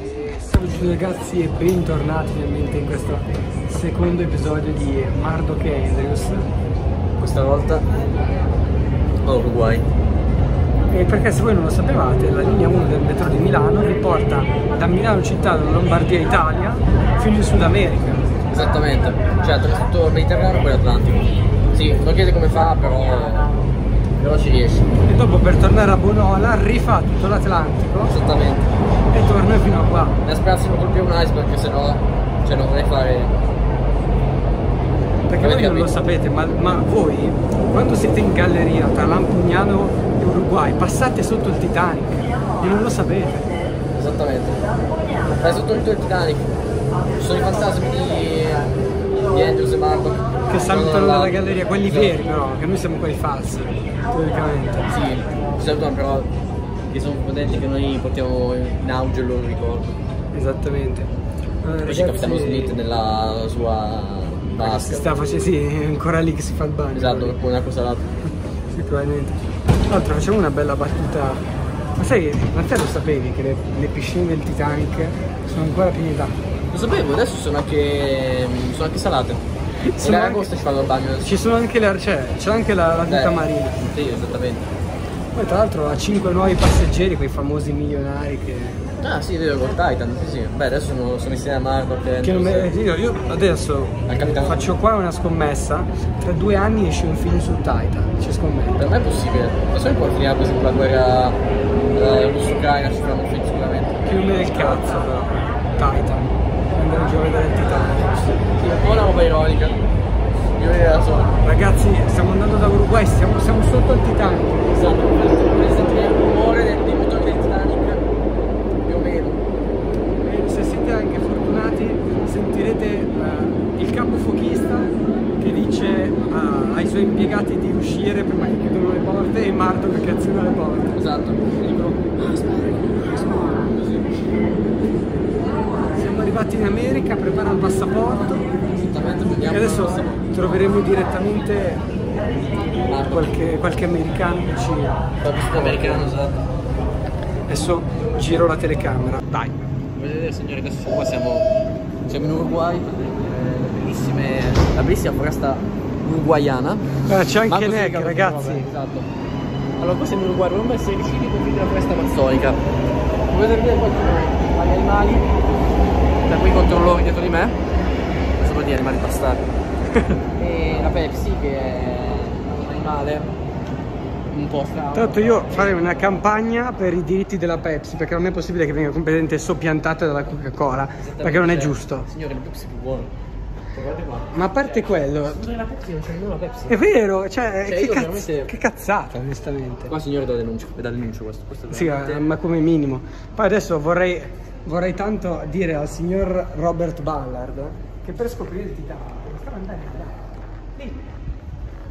tutti ragazzi e bentornati finalmente in questo secondo episodio di Mardoc e Andrews. Questa volta Uruguay. E perché se voi non lo sapevate, la linea 1 del metro di Milano vi porta da Milano città, dalla Lombardia Italia, fino in Sud America. Esattamente. Cioè tra tutto il Mediterraneo e poi l'Atlantico. Sì, non chiede come fa, però. però ci riesce. E dopo per tornare a Bonola rifà tutto l'Atlantico Esattamente. E torna fino a qua. La speranza non colpire un iceberg, perché sennò. Cioè non vorrei fare. Perché voi non lo sapete, ma, ma voi quando siete in galleria tra Lampugnano e Uruguay passate sotto il Titanic e non lo sapete. Esattamente. È sotto il Titanic. Sono i fantasmi di. di Andrews e Marco. Che salutano dalla galleria, quelli veri però, che noi siamo quelli falsi, teoricamente. Sì, salutano però. Che sono contenti che noi portiamo in auge il loro ricordo. Esattamente. Eh, Poi c'è Capitano Smith nella sua si vasca. sta facendo, sì, è ancora lì che si fa il bagno. Esatto, con una cosa l'altra. Sì, probabilmente. Tra l'altro facciamo una bella battuta. Ma sai, ma te lo sapevi che le, le piscine del Titanic sono ancora piene d'acqua? Lo sapevo, adesso sono anche. sono anche salate. Sono anche- agosto ci fanno il bagno adesso. Ci sono anche le cioè, c'è anche la, la vita marina. Sì, esattamente. Poi tra l'altro ha 5 nuovi passeggeri, quei famosi milionari che. Ah sì, è vero, col Titan, sì sì. Beh adesso sono, sono insieme a Marco che, che non me- io, io adesso faccio qua una scommessa, tra due anni esce un film su Titan, ci scommetto. Per me è possibile. Non so che può finire per esempio la guerra eh, russo-ucraina, ci faranno un film sicuramente. Più me del cazzo però. Titan. Giù a vedere il Titanic. Sì, un po' una roba ironica. Io era solo. Ragazzi, stiamo andando da Uruguay, siamo, siamo sotto il Titanic. Esatto, potete sentire il rumore del- dei motori del Titanic. Più o meno. E se siete anche fortunati sentirete eh, il capofochista che dice eh, ai suoi impiegati di uscire prima che chiudono le porte e Mardo che aziona le porte. Esatto. E dicono. Ah, spara, spara. Così. Siamo arrivati in America, prepara il passaporto e adesso troveremo direttamente qualche, qualche americano che ci... Sudamericano, esatto. Adesso giro la telecamera. Dai. Vedete signori, adesso qua siamo, siamo in Uruguay, eh, la bellissima foresta uruguayana. Eh, c'è anche Neck, ragazzi. Esatto. Allora, qua siamo in Uruguay, dovremmo essere vicini con la foresta amazzonica. Potete vedere qua ci sono gli animali, da qui controllori dietro di me, sono gli animali bastardi. e la Pepsi che è un animale un po' strano. Tra l'altro io farei una campagna per i diritti della Pepsi perché non è possibile che venga completamente soppiantata dalla Coca-Cola perché non è giusto. Signore, la Pepsi è più buona. Ma a parte quello, Scusa, la Pepsi non c'è nemmeno la Pepsi. è vero, cioè, Cioè, che, io cazz- veramente- che cazzata onestamente. Qua signore da denuncio, è da denuncio questo. questo è Sì, veramente- eh, ma come minimo. Poi adesso vorrei, vorrei tanto dire al signor Robert Ballard che per scoprire il Titanic stava andando là. Lì,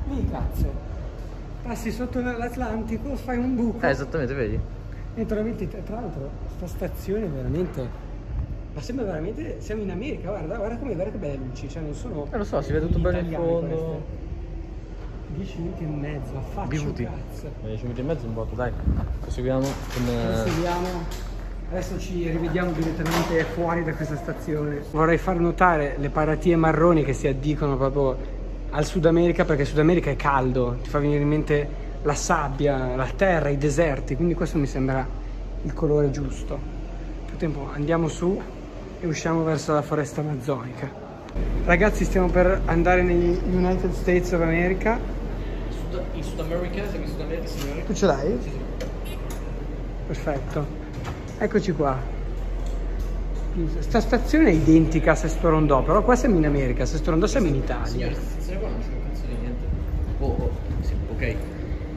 lì cazzo. Passi sotto l'Atlantico, fai un buco. Eh, esattamente, vedi? E trovi tra l'altro, sta stazione è veramente. Ma sembra veramente. Siamo in America, guarda, guarda come guarda che belle luci, cioè non sono. Eh, lo so, si vede tutto bene in fondo. queste. 10 minuti e mezzo, affaccio Bevuti. cazzo. 10 minuti e mezzo un botto, dai. Proseguiamo con... eh, Proseguiamo. Adesso ci rivediamo direttamente fuori da questa stazione. Vorrei far notare le paratie marroni che si addicono proprio al Sud America perché il Sud America è caldo, ti fa venire in mente la sabbia, la terra, i deserti, quindi questo mi sembra il colore giusto. Nel frattempo andiamo su e usciamo verso la foresta amazzonica. Ragazzi stiamo per andare negli United States of America. Sud- in Sud America, siamo in Sud America, signori. Tu ce l'hai? Sì, sì. Perfetto. Eccoci qua. Sta stazione è identica a Sesto Rondò, però qua siamo in America, Sesto Rondò siamo in Italia. Signori, questa stazione qua non c'è un cazzo di niente. Oh, oh, sì, ok.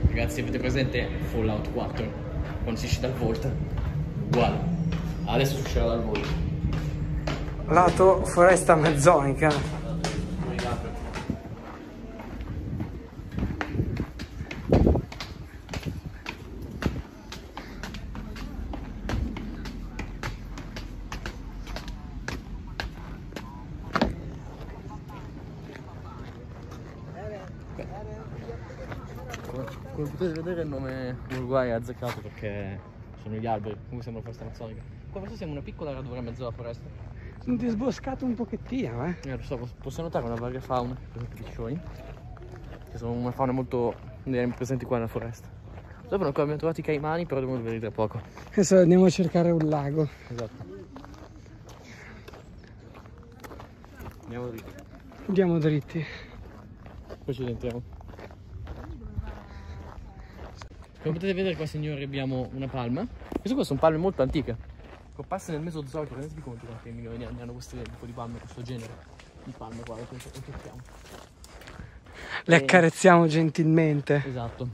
Ragazzi, avete presente Fallout 4? Quando si esce dal Vault? Uguale. Adesso si uscirà dal Vault. Lato foresta amazzonica. Non mi apre. Come, come potete vedere il nome Uruguay è azzeccato perché sono gli alberi, comunque sembra foresta amazzonica. qua verso siamo una piccola radura in mezzo alla foresta. Sono disboscato un pochettino, eh. Eh, lo so, pos- posso notare una varia fauna, per esempio i piccioni, che sono una fauna molto eh, presenti qua nella foresta. Dopo ancora abbiamo trovato i caimani, però dobbiamo vederli tra poco. Adesso andiamo a cercare un lago. Esatto. Andiamo dritti, Andiamo dritti. poi ci entriamo. Come potete vedere qua signori abbiamo una palma. Queste qua sono palme molto antiche. Comparse nel Mesozoico, rendetevi conto quanti milioni di anni hanno queste tipo di palme, questo genere di palme qua, lo tocchiamo. Le Eh. accarezziamo gentilmente. Esatto.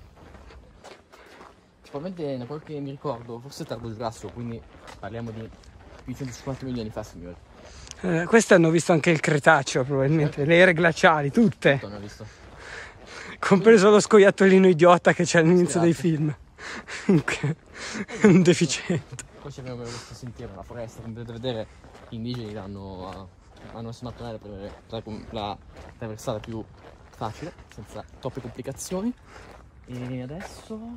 Probabilmente da quel che mi ricordo, forse tardo giurassico, quindi parliamo di più di 150 milioni fa, signori. Eh, queste hanno visto anche il Cretaceo, probabilmente. Le ere glaciali, tutte. Non ho visto. Compreso lo scoiattolino idiota che c'è all'inizio dei film. Che- un deficiente. Poi ci abbiamo questo sentiero, la foresta, come potete vedere gli indigeni l'hanno, hanno messo mattonelle per la, la traversata più facile, senza troppe complicazioni. E adesso...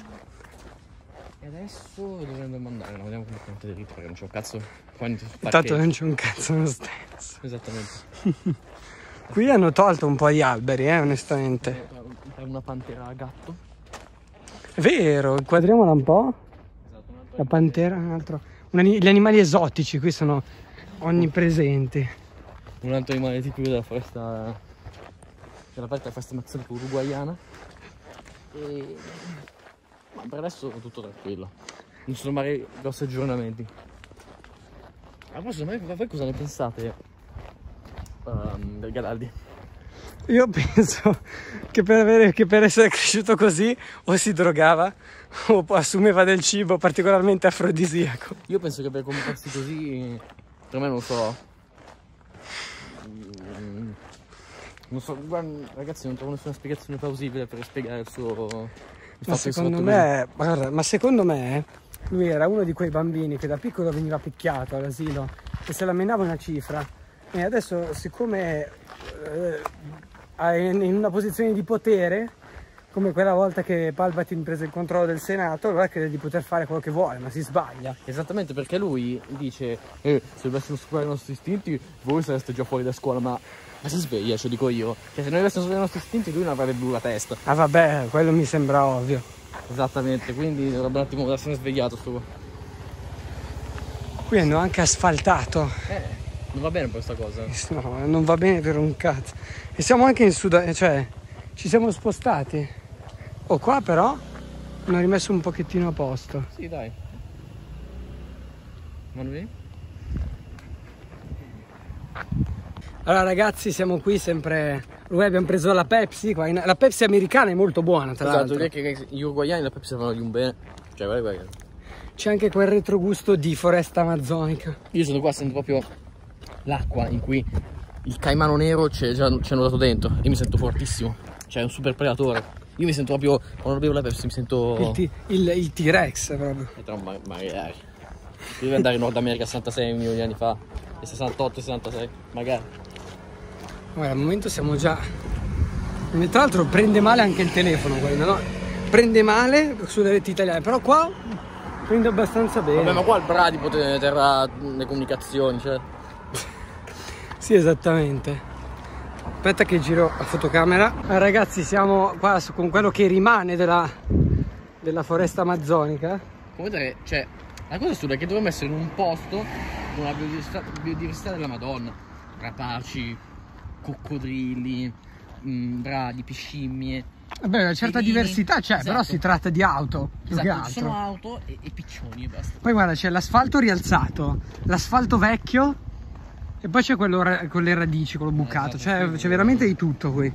E adesso dove dobbiamo andare? No, vediamo come contate dritto perché non c'è un cazzo. Qua Intanto non c'è un cazzo nello stesso. Esattamente. Qui hanno tolto un po' di alberi, eh, onestamente. Per una pantera a gatto. È vero, inquadriamola un po'. Esatto, La pantera, un altro. un gli animali esotici qui sono onnipresenti. Un altro animale tipico della foresta della parte della foresta amazzonica uruguayana. E... Ma per adesso è tutto tranquillo. Non ci sono magari grossi aggiornamenti. A proposito, ma voi cosa ne pensate ehm, del Galaldi? Io penso che per, avere- che per essere cresciuto così o si drogava o assumeva del cibo particolarmente afrodisiaco. Io penso che per comportarsi così, per me non so. Mm, Non so, guarda, ragazzi, non trovo nessuna spiegazione plausibile per spiegare il suo. Il Ma secondo me, guarda, ma secondo me lui era uno di quei bambini che da piccolo veniva picchiato all'asilo e se la menava una cifra. E adesso, siccome eh, in una posizione di potere, come quella volta che Palpatine prese il controllo del Senato, allora crede di poter fare quello che vuole, ma si sbaglia. Esattamente perché lui dice: eh, se dovessimo superare i nostri istinti, voi sareste già fuori da scuola, ma, ma si sveglia, ce lo dico io. Che se noi avessimo superare i nostri istinti, lui non avrebbe più la testa. Ah vabbè, quello mi sembra ovvio. Esattamente, quindi dovrebbe un attimo essere svegliato sto. Qui hanno anche asfaltato. Eh, non va bene questa cosa. No, non va bene per un cazzo. E siamo anche in Sud, cioè ci siamo spostati. Oh, qua però hanno rimesso un pochettino a posto. Sì, dai. Ma lui? Allora ragazzi, siamo qui sempre. Noi abbiamo preso la Pepsi. qua in- La Pepsi americana è molto buona, tra Esatto, l'altro. direi che gli uruguayani la Pepsi vanno di un bene. Cioè, guarda, guarda. C'è anche quel retrogusto di foresta amazzonica. Io sono qua, sento proprio l'acqua in cui il caimano nero ci hanno dato dentro. Io mi sento fortissimo. Cioè, è un super predatore. Io mi sento proprio, quando bevo la Pepsi, mi sento... Il, T-Rex proprio. E tra un ma- magari. Devi andare in Nord America 66 milioni di anni fa. E 68, 66, magari. Guarda, al momento siamo già. Tra l'altro prende male anche il telefono quello, no? Prende male sulle reti italiane, però qua prende abbastanza bene. Vabbè, ma qua il Bradi poteva terra le comunicazioni, cioè. Sì, esattamente. Aspetta che giro la fotocamera. Ragazzi, siamo qua su- con quello che rimane della, della foresta amazzonica. Come vedere, cioè, la cosa assurda è che dovremmo essere in un posto con una biodiversità, biodiversità della Madonna. Rapaci, coccodrilli, mh, bradipi, scimmie. Vabbè, una certa Felini. diversità c'è, però Esatto. si tratta di auto più che Esatto, sono altro. auto e, e piccioni e basta. Poi guarda, c'è l'asfalto rialzato, l'asfalto vecchio e poi c'è quello con le radici, quello bucato. Esatto, C'è, sì. c'è veramente di tutto qui.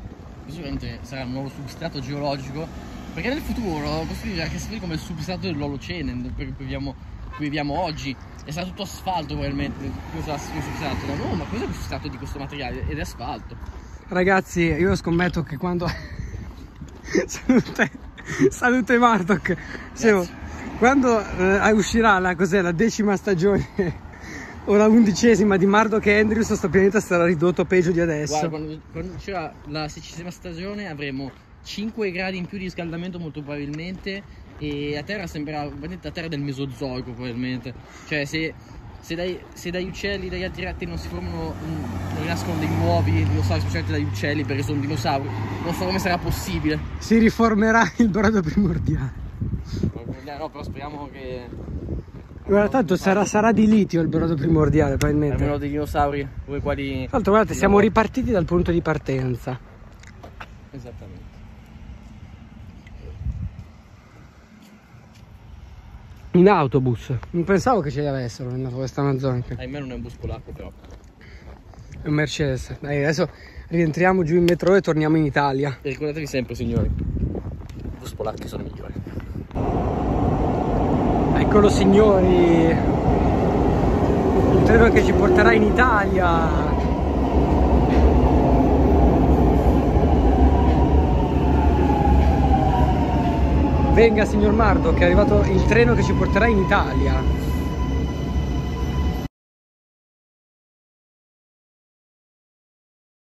Sicuramente sarà un nuovo substrato geologico. Perché nel futuro costruire anche se come il substrato dell'Olocene, cui viviamo, cui viviamo oggi. E sarà tutto asfalto probabilmente. Questo il substrato. No, ma cos'è il substrato di questo materiale? Ed è asfalto. Ragazzi, io scommetto che quando. salute, salute Mardok. Dicevo, quando eh, uscirà la, cos'è, la decima stagione o la undicesima di Mardok e Andrews, questo pianeta sarà ridotto peggio di adesso. Guarda, quando, quando c'era la sedicesima stagione avremo 5 gradi in più di riscaldamento molto probabilmente e la Terra sembrerà la Terra del Mesozoico probabilmente. Cioè se, se, dai, se dagli uccelli, dagli altri rettili non si formano, mm, non rinascono dei nuovi dinosauri, specialmente dagli uccelli, perché sono dinosauri, non so come sarà possibile. Si riformerà il brodo primordiale. No, però speriamo che. Guarda, tanto sarà, sarà di litio il brodo primordiale, probabilmente. Almeno dei dinosauri, due quali. Tra l'altro, guardate, siamo ripartiti dal punto di partenza. Esattamente. In autobus. Non pensavo che ce li avessero nella foresta amazzonica. Ahimè non è un bus polacco però. È un Mercedes. Dai, adesso rientriamo giù in metro e torniamo in Italia. E ricordatevi sempre signori, i bus polacchi sono migliori. Eccolo signori. Il treno che ci porterà in Italia. Venga signor Mardo che è arrivato il treno che ci porterà in Italia.